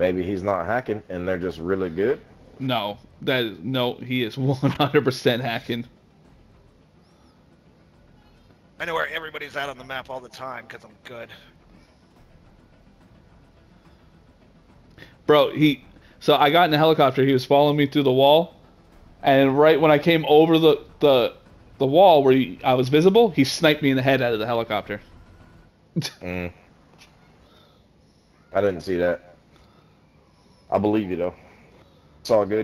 Maybe he's not hacking and they're just really good. No, that is no. He is 100% hacking. I know where everybody's at on the map all the time because I'm good. Bro, he. So I got in the helicopter. He was following me through the wall, and right when I came over the the the wall where he, I was visible, he sniped me in the head out of the helicopter. Mm. I didn't see that. I believe you though. It's all good.